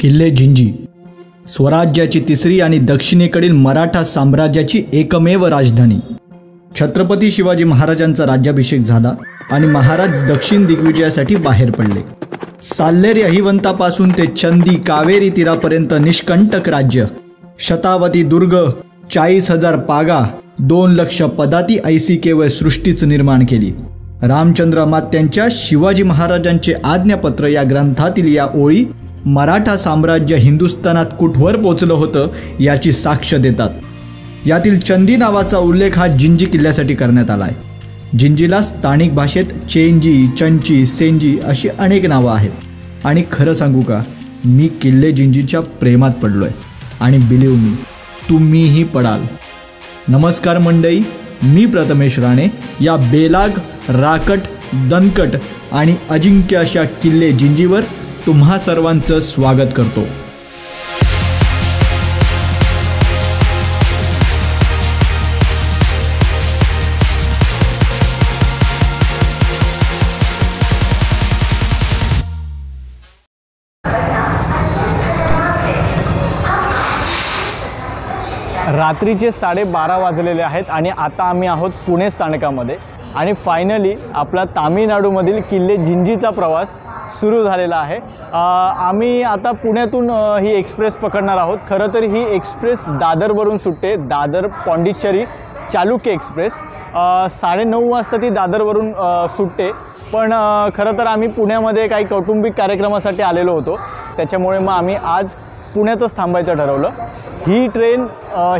किल्ले जिंजी स्वराज्याची तिसरी आणि दक्षिणेकडील मराठा साम्राज्याची एकमेव राजधानी. छत्रपती शिवाजी महाराजांचा राज्याभिषेक झाला आणि महाराज दक्षिण दिग्विजयासाठी बाहेर पडले. साल्लेर अहिवंतापासून ते चंदी कावेरी तीरापर्यंत निष्कंटक राज्य. शतावती दुर्ग चाळीस हजार पागा दोन लक्ष पदाती ऐसी केवळ सृष्टीच निर्माण केली. रामचंद्र मात्यांच्या शिवाजी महाराजांचे आज्ञापत्र या ग्रंथातील या ओळी मराठा साम्राज्य हिंदुस्थानात कुठवर पोचलं होतं याची साक्ष देतात. यातील चंदी नावाचा उल्लेख हा जिंजी किल्ल्यासाठी करण्यात आला आहे जिंजीला स्थानिक भाषेत चेंजी चंची सेंजी अशी अनेक नावं आहेत. आणि खरं सांगू का मी किल्ले जिंजीच्या प्रेमात पडलो आहे आणि बिलीव मी तुम्हीही पडाल. नमस्कार मंडई मी प्रथमेश राणे या बेलाग राकट दणकट आणि अजिंक्य अशा किल्ले जिंजीवर तुम्हा सर्वांचं स्वागत करतो. रात्रीचे साडेबारा वाजलेले आहेत आणि आता आम्ही आहोत पुणे स्थानकामध्ये. आणि फायनली आपला तामिळनाडूमधील किल्ले जिंजीचा प्रवास सुरू झालेला आहे. आम्ही आता पुण्यातून ही एक्सप्रेस पकडणार आहोत. खरं तर ही एक्सप्रेस दादरवरून सुटते. दादर पॉंडिचेरी चालुक्य एक्सप्रेस. साडे साडेनऊ वाजता ती दादरवरून सुटते. पण खरं तर आम्ही पुण्यामध्ये काही कौटुंबिक कार्यक्रमासाठी आलेलो होतो. त्याच्यामुळे मग आम्ही आज पुण्यातच थांबायचं ठरवलं. ही ट्रेन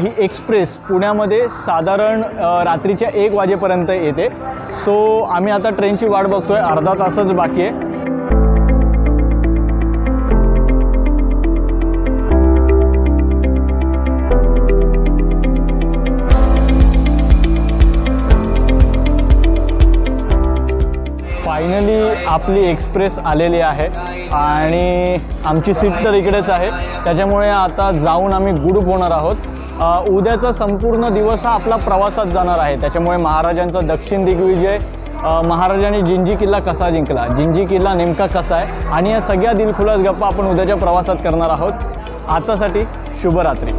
ही एक्सप्रेस पुण्यामध्ये साधारण रात्रीच्या एक वाजेपर्यंत येते. सो आम्ही आता ट्रेनची वाट बघतो आहे अर्धा तासच बाकी आहे. आपली एक्सप्रेस आलेली आहे आणि आमची सीट तर इकडेच आहे. त्याच्यामुळे आता जाऊन आम्ही गुडूप होणार आहोत. उद्याचा संपूर्ण दिवस हा आपला प्रवासात जाणार आहे. त्याच्यामुळे महाराजांचा दक्षिण दिग्विजय महाराजांनी जिंजी किल्ला कसा जिंकला? जिंजी किल्ला नेमका कसा आहे? आणि या सगळ्या दिलखुलास गप्पा आपण उद्याच्या प्रवासात करणार आहोत. आतासाठी शुभरात्री.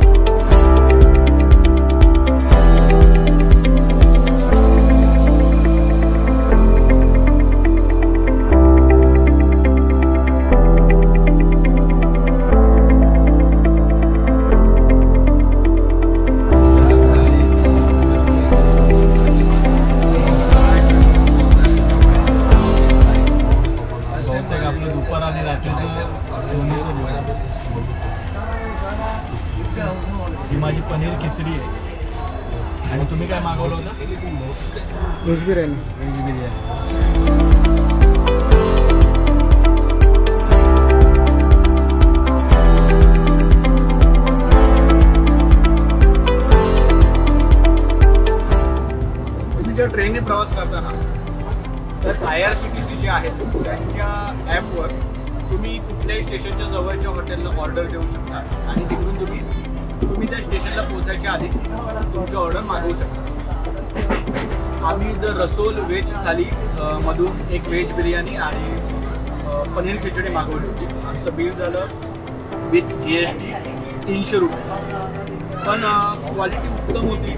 व्हेज बिर्याणी व्हेज तुम्ही जेव्हा ट्रेनने प्रवास करताना तर I R C T C जे आहेत त्यांच्या ॲपवर तुम्ही कुठल्याही स्टेशनच्या जवळच्या हॉटेलला ऑर्डर देऊ शकता. आणि तिकडून तुम्ही तुम्ही त्या स्टेशनला पोहोचायच्या आधी तुमची ऑर्डर मागवू शकता. आम्ही जर रसोल व्हेज थाली मधून एक व्हेज बिर्याणी आणि पनीर खिचडी मागवली होती. आमचं बिल झालं विथ जी एस टी तीनशे रुपये. पण क्वालिटी उत्तम होती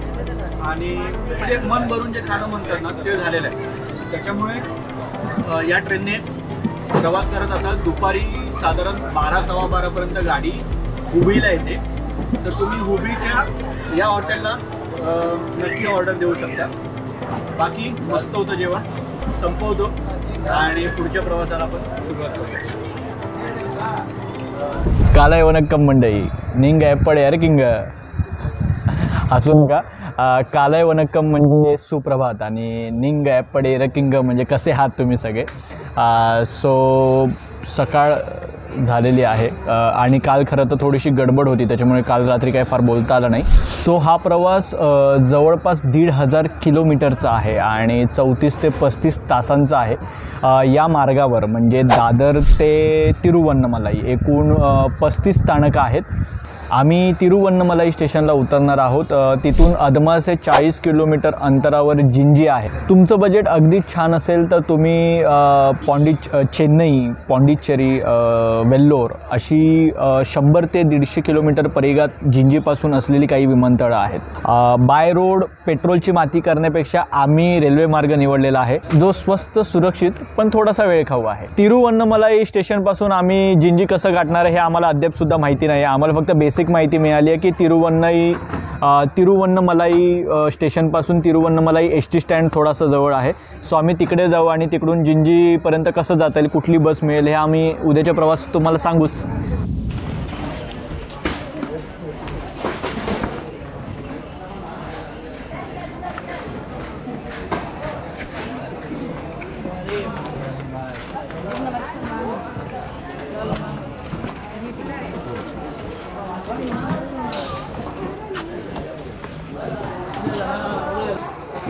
आणि म्हणजे मन भरून जे खाणं म्हणतात ना ते झालेलं आहे. त्याच्यामुळे या ट्रेनने प्रवास करत असाल दुपारी साधारण बारा सव्वा बारापर्यंत गाडी हुबीला येते. तर तुम्ही हुबीच्या या हॉटेलला नक्की ऑर्डर देऊ शकता. बाकी मस्त होतं जेवण. संपवतो. आणि पुढच्या प्रवासाला पण सुरुवात करू. कालाय वनक्कम मंडई निंग एप्पड यार किंग. हसून का? अ, कालाय वनक्कम म्हणजे सुप्रभात आणि निंग एप्पड एर किंग म्हणजे कसे आहात तुम्ही सगळे? सो सकाळ झालेली आहे. आणि काल खरं तर थोडीशी गडबड होती त्याच्यामुळे काल रात्री काही फार बोलता आलं नाही. सो हा प्रवास जवळपास दीड हजार किलोमीटरचा आहे आणि चौतीस ते पस्तीस तासांचा आहे. या मार्गावर म्हणजे दादर ते तिरुवन्नमलाई एकूण पस्तीस स्थानकं आहेत. आम्ही तिरुवन्नमलाई स्टेशनला उतरणार आहोत. तिथून अदमासे चाळीस किलोमीटर अंतरावर जिंजी आहे. तुमचं बजेट अगदी छान असेल तर तुम्ही पॉंडिच चेन्नई पॉंडिचेरी वेल्लोर अशी शंभर ते दीडशे किलोमीटर परिघात जिंजीपासून असलेली काही विमानतळं आहेत. बाय रोड पेट्रोलची माती करण्यापेक्षा आम्ही रेल्वे मार्ग निवडलेला आहे. जो स्वस्त सुरक्षित पण थोडासा वेळ खाऊ आहे. तिरुवन्नमलाई स्टेशनपासून आम्ही जिंजी कसं गाठणार आहे हे आम्हाला अद्यापसुद्धा माहिती नाही. आहे आम्हाला फक्त बेसिक माहिती मिळाली आहे की तिरुवन्नई तिरुवन्नमलाई स्टेशनपासून तिरुवन्नमलाई एस टी स्टँड थोडासा जवळ आहे. सो आम्ही तिकडे जाऊ आणि तिकडून जिंजीपर्यंत कसं जाता येईल कुठली बस मिळेल हे आम्ही उद्याच्या प्रवास तुम्हाला सांगूच.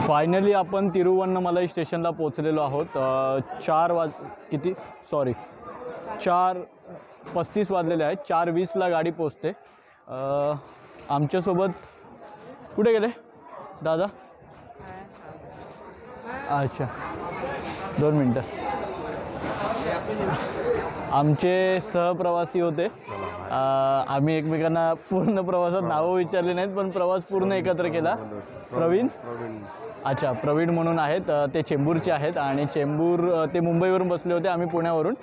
फायनली आपण तिरुवन्नमलाई स्टेशनला पोचलेलो आहोत. चार वाज किती? सॉरी चार पस्तीस वाजलेले आहेत. चार वीसला गाडी पोचते आमच्यासोबत कुठे गेले? दादा? अच्छा. दोन मिनटं. आमचे सहप्रवासी होते. आम्ही एकमेकांना पूर्ण प्रवासात नावं विचारली नाहीत पण प्रवास पूर्ण एकत्र केला. प्रवीण? अच्छा प्रवीण म्हणून आहेत. ते चेंबूरचे आहेत आणि चेंबूर ते मुंबईवरून बसले होते आम्ही पुण्यावरून.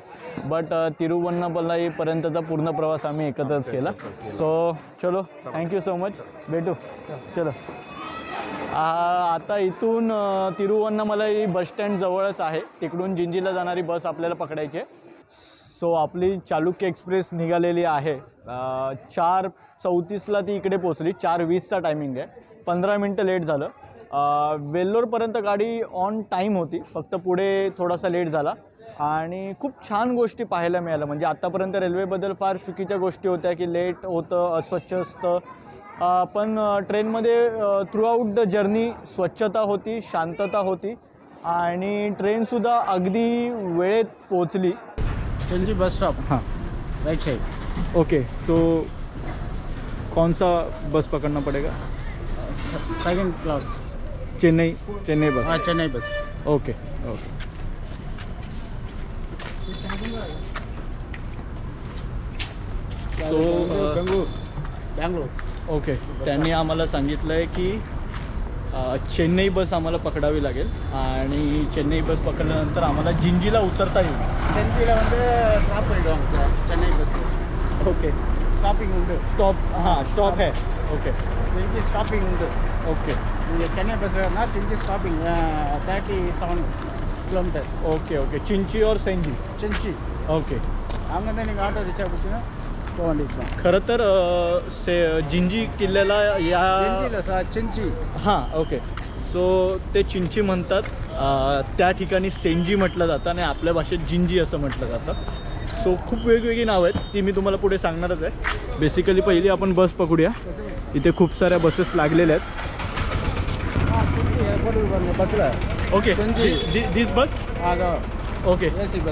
बट तिरुवन्नपल्लाईपर्यंतचा पूर्ण प्रवास आम्ही एकत्रच केला. सो चलो थँक्यू सो मच भेटू. चलो. आता इथून तिरुवन्नमलाई बसस्टँड जवळच आहे. तिकडून जिंजीला जाणारी बस आपल्याला पकडायची आहे. सो आपली चालुक्य एक्सप्रेस निघालेली आहे. चार चौतीसला ती इकडे पोचली चार वीसचा टायमिंग आहे. पंधरा मिनटं लेट झालं. वेल्लोरपर्यंत गाडी ऑन टाईम होती. फक्त पुढे थोडासा लेट झाला. आणि खूप छान गोष्टी पाहायला मिळाल्या. म्हणजे आत्तापर्यंत रेल्वेबद्दल फार चुकीच्या गोष्टी होत्या की लेट होतं अस्वच्छ असतं. पण ट्रेनमध्ये थ्रू आऊट द जर्नी स्वच्छता होती शांतता होती. आणि ट्रेनसुद्धा अगदी वेळेत पोचली चंजी बस स्टॉप. हाँ. राइट साइड ओके तो कौन सा बस पकड़ना पड़ेगा? Second class. Chennai Chennai bus. हाँ Chennai bus. Okay okay. So Bangalore okay त्यांनी आम्हाला सांगितलं आहे की चेन्नई बस आम्हाला पकडावी लागेल. आणि चेन्नई बस पकडल्यानंतर आम्हाला जिंजीला उतरता येईल. சென்னையில் வந்து ட்ராப் பண்ணிவிடுவாங்க சென்னை பஸ் ओके ஸ்டாப்பிங் உண்டு स्टॉप हां स्टॉप है ओके செஞ்சி ஸ்டாப்பிங் உண்டு ओके நீங்கள் சென்னை பஸ் வேணும்னா Gingee stopping thirty seven kilometre okay okay चिंची और सेंजी செஞ்சி ओके அங்கேருந்து நீங்கள் ஆட்டோ ரிக்ஷா பிடிச்சிங்கன்னா போக வேண்டியதுதான் खरं तर अ, से जिंजी किल्ल्याला या செஞ்சியில் சார் செஞ்சி हां ओके सो ते चिंची म्हणतात. त्या ठिकाणी सेंजी म्हटलं जातं आणि आपल्या भाषेत जिंजी असं म्हटलं जातं. सो खूप वेगवेगळी नावं आहेत ती मी तुम्हाला पुढे सांगणारच आहे. बेसिकली पहिली आपण बस पकडूया. इथे खूप साऱ्या बसेस लागलेल्या आहेत. बसला ओके दिस बस ओके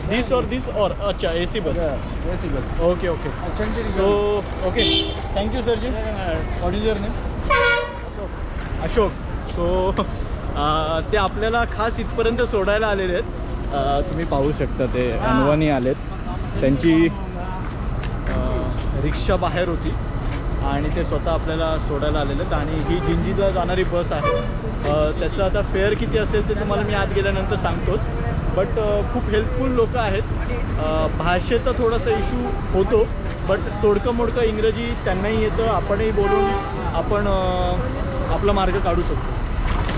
दिस और दिस और अच्छा A C bus A C bus okay okay so okay thank you sir ji ऑडिजर ने अशोक अशोक सो ते आपल्याला खास इथपर्यंत सोडायला आलेले आहेत. तुम्ही पाहू शकता ते अनवानी आलेत. त्यांची रिक्षा बाहेर होती आणि ते स्वतः आपल्याला सोडायला आलेले आहेत. आणि ही जिंजीला जाणारी बस आहे. त्याचं आता फेअर किती असेल ते तुम्हाला मी आत गेल्यानंतर सांगतोच. बट खूप हेल्पफुल लोक आहेत. भाषेचा थोडासा इश्यू होतो. बट तोडकं मोडकं इंग्रजी त्यांनाही येतं. आपणही बोलून आपण आपला मार्ग काढू शकतो.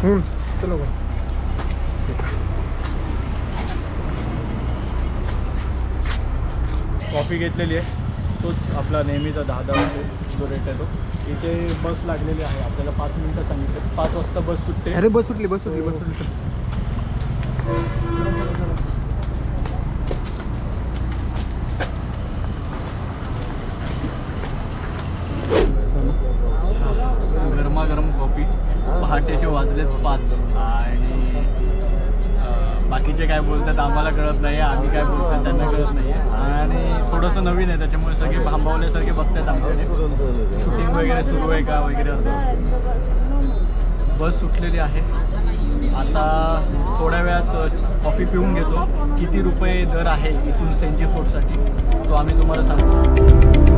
चलो कॉफी घेतलेली आहे. तोच आपला नेहमीचा दहा दहा रुपये जो रेट आहे तो. इथे बस लागलेली आहे. आपल्याला पाच मिनटं सांगितले. पाच वाजता बस सुटते. अरे बस सुटली बस सुटली बस सुटली. पाच. आणि बाकीचे काय बोलतात आम्हाला कळत नाही आम्ही काय बोलतात त्यांना कळत नाही आणि थोडंसं नवीन आहे त्याच्यामुळे सगळे भांबावल्यासारखे बघतात आमच्याकडे. शूटिंग वगैरे सुरू आहे का वगैरे असं? बस सुटलेली आहे. आता थोड्या वेळात कॉफी पिऊन घेतो. किती रुपये दर आहे इथून सेंजी फोर्टसाठी तो आम्ही तुम्हाला सांगतो.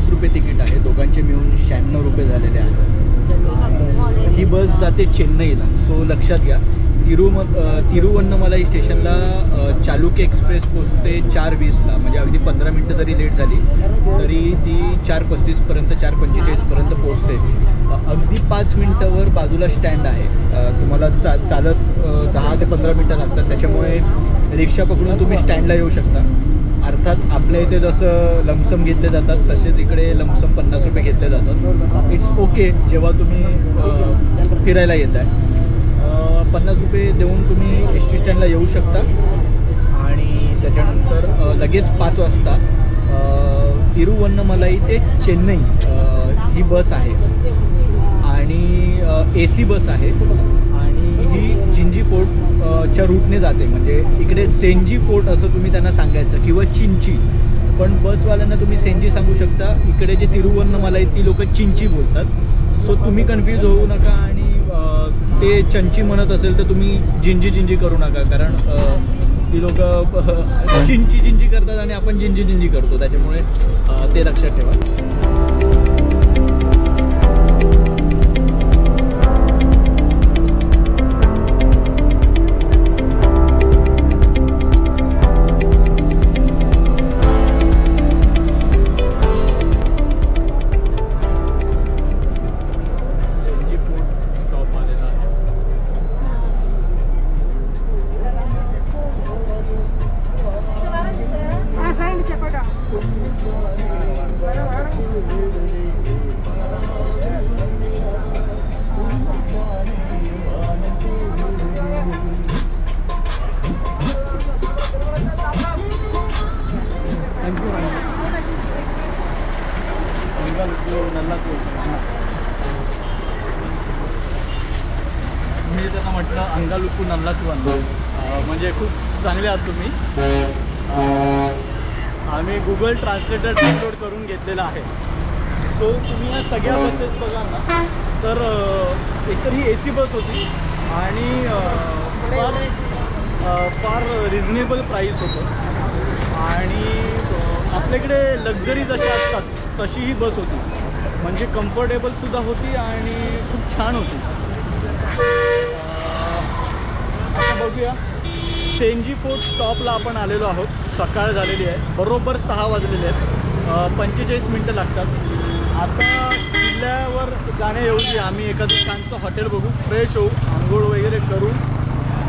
सॉरी रुपये तिकीट आहे. दोघांचे मिळून शहाण्णव रुपये झालेले आहेत. ही बस जाते चेन्नईला. सो लक्षात घ्या. तिरुम तिरुवन्नमलाई स्टेशनला चालुक्य एक्सप्रेस पोचते चार वीसला. म्हणजे अगदी पंधरा मिनटं जरी लेट झाली तरी ती चार पस्तीसपर्यंत चार पंचेचाळीसपर्यंत पोचते अगदी पाच मिनटावर बाजूला स्टँड आहे. तुम्हाला चा चालत दहा ते पंधरा मिनटं लागतात. त्याच्यामुळे रिक्षा पकडून तुम्ही स्टँडला येऊ शकता. अर्थात आपल्या इथे जसं लमसम घेतले जातात तसेच इकडे लमसम पन्नास रुपये घेतले जातात. इट्स ओके जेव्हा तुम्ही फिरायला येत आहे पन्नास रुपये देऊन तुम्ही एस टी स्टँडला येऊ शकता. आणि त्याच्यानंतर लगेच पाच वाजता तिरुवन्नमलाई ते चेन्नई ही बस आहे. आणि ए सी बस आहे. आणि ही फोर्ट च्या रूटने जाते. म्हणजे इकडे सेंजी फोर्ट असं तुम्ही त्यांना सांगायचं किंवा चिंची. पण बसवाल्यांना तुम्ही सेंजी सांगू शकता. इकडे जे तिरुवन्नमलाई ती लोक चिंची बोलतात. सो तुम्ही कन्फ्यूज होऊ नका आणि ते चंची म्हणत असेल तर तुम्ही जिंजी जिंजी करू नका. कारण ती लोक चिंची चिंची करतात आणि आपण जिंजी जिंजी करतो. त्याच्यामुळे ते लक्षात ठेवा. मी अंगालुकू नल्ला म्हणजे खूप चांगले आहात तुम्ही. आम्ही गुगल ट्रान्सलेटर डाउनलोड करून घेतलेला आहे. सो तुम्ही या सगळ्या बसेस बघा ना. तर एकतर ही ए सी बस होती आणि फार फार रिझनेबल प्राईस होतं. आणि आपल्याकडे लक्झरी जशी असतात तशी ही बस होती. म्हणजे कम्फर्टेबलसुद्धा होती आणि खूप छान होती. आता बघूया सेंजी फोर्ट स्टॉपला आपण आलेलो आहोत. सकाळ झालेली आहे. बरोबर सहा वाजलेले आहेत. पंचेचाळीस मिनटं लागतात. आता किल्ल्यावर जाण्याऐवजी आम्ही एखादं छानसं हॉटेल बघू. फ्रेश होऊ आंघोळ वगैरे करू.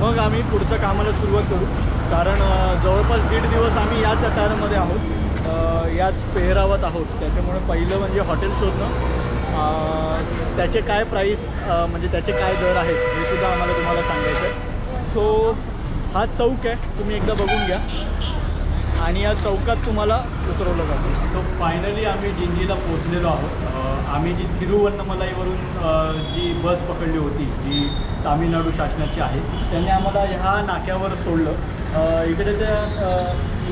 मग आम्ही पुढच्या कामाला सुरुवात करू. कारण जवळपास दीड दिवस आम्ही याच अटारमध्ये आहोत. याच पेहरावात आहोत. त्याच्यामुळे पहिलं म्हणजे हॉटेल शोधणं. त्याचे काय प्राईस म्हणजे त्याचे काय दर आहेत हे सुद्धा आम्हाला तुम्हाला सांगायचं आहे सो हा चौक आहे तुम्ही एकदा बघून घ्या. आणि या चौकात तुम्हाला उतरवलं जातं. सो फायनली आम्ही जिंजीला पोहोचलेलो आहोत. आम्ही जी तिरुवन्नमलाईवरून जी बस पकडली होती जी तामिळनाडू शासनाची आहे त्यांनी आम्हाला ह्या नाक्यावर सोडलं. इकडे त्या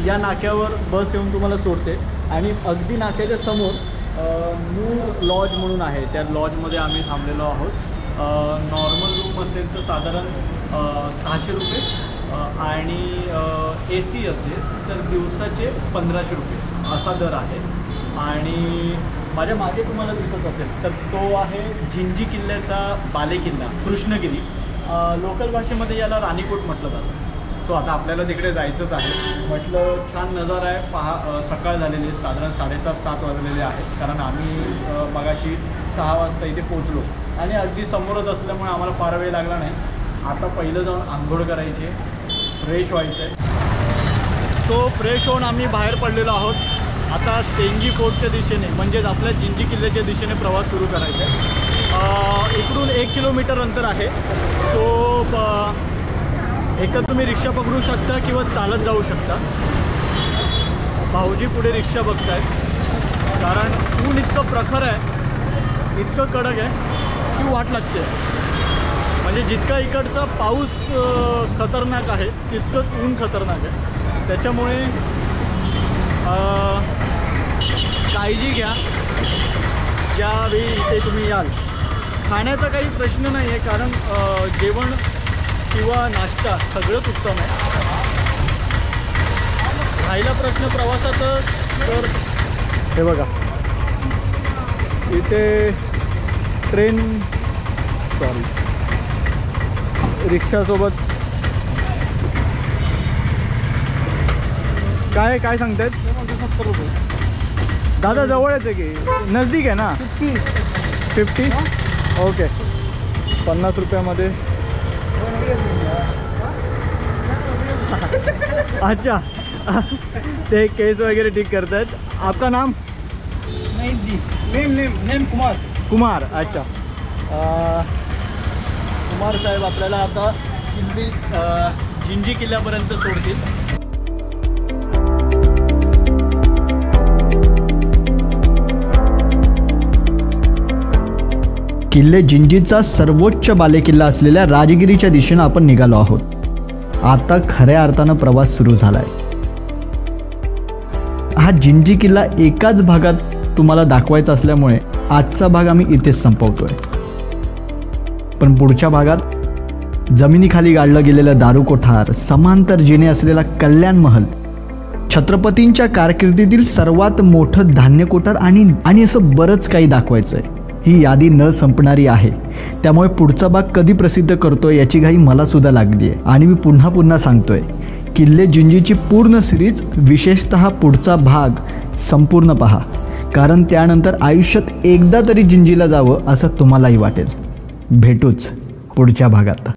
या नाक्यावर बस येऊन तुम्हाला सोडते. आणि अगदी नाक्याच्या समोर मूळ लॉज म्हणून आहे. त्या लॉजमध्ये आम्ही थांबलेलो आहोत. नॉर्मल रूम असेल तर साधारण सहाशे रुपये आणि ए सी असेल तर दिवसाचे पंधराशे रुपये असा दर आहे. आणि माझ्या मागे तुम्हाला दिसत असेल तर तो आहे झिंजी किल्ल्याचा बालेकिल्ला कृष्णगिरी. लोकल भाषेमध्ये याला राणीकोट म्हटलं जातं. सो आता आपल्याला तिकडे जायचंच आहे. म्हटलं छान नजारा आहे पहा सकाळ झालेली साधारण साडेसात सात वाजलेले आहेत. कारण आम्ही मगाशी सहा वाजता इथे पोचलो आणि अगदी समोरच असल्यामुळे आम्हाला फार वेळ लागला नाही. आता पहिलं जाऊन आंघोळ करायची. फ्रेश व्हायचं आहे सो फ्रेश होऊन आम्ही बाहेर पडलेलो आहोत. आता सेंगी फोर्टच्या दिशेने म्हणजेच आपल्या जिंजी किल्ल्याच्या दिशेने प्रवास सुरू करायचा आहे. इकडून एक किलोमीटर अंतर आहे. सो एकतर तुम्ही रिक्षा पकडू शकता किंवा चालत जाऊ शकता. भाऊजी पुढे रिक्षा बघतायत. कारण ऊन इतकं प्रखर आहे इतकं कडक आहे की वाट लागते. म्हणजे जितका इकडचा पाऊस खतरनाक आहे तितकंच ऊन खतरनाक आहे. त्याच्यामुळे काळजी घ्या. ज्यावेळी इथे तुम्ही याल. खाण्याचा काही प्रश्न नाही आहे कारण जेवण किंवा नाश्ता सगळंच उत्तम आहे. राहिला प्रश्न प्रवासाचा तर हे बघा. इथे ट्रेन सॉरी रिक्षासोबत. काय काय सांगतायत? सत्तर रुपये दादा जवळच आहे की? नजदीक आहे ना? फिफ्टी फिफ्टी ओके पन्नास रुपयामध्ये. अच्छा. ते केस वगैरे ठीक करतायत. आपका नाम? Name name name Kumar. Kumar. अच्छा. कुमार साहेब आपल्याला आता किल्ली जिंजी किल्ल्यापर्यंत सोडतील. किल्ले जिंजीचा सर्वोच्च बालेकिल्ला असलेल्या राजगिरीच्या दिशेनं आपण निघालो आहोत. आता खऱ्या अर्थानं प्रवास सुरू झालाय. हा जिंजी किल्ला एकाच भागात तुम्हाला दाखवायचा असल्यामुळे आजचा भाग आम्ही इथेच संपवतोय. पण पुढच्या भागात जमिनीखाली गाडलं गेलेलं दारू कोठार समांतर जिने असलेला कल्याण महल छत्रपतींच्या कारकिर्दीतील सर्वात मोठं धान्य कोठार आणि आणि असं बरंच काही दाखवायचं आहे ही यादी न संपणारी आहे. त्यामुळे पुढचा भाग कधी प्रसिद्ध करतोय याची घाई मलासुद्धा लागली आहे आणि मी पुन्हा पुन्हा सांगतोय किल्ले जिंजीची पूर्ण सिरीज विशेषतः पुढचा भाग संपूर्ण पहा. कारण त्यानंतर आयुष्यात एकदा तरी जिंजीला जावं असं तुम्हालाही वाटेल. भेटूच पुढच्या भागात.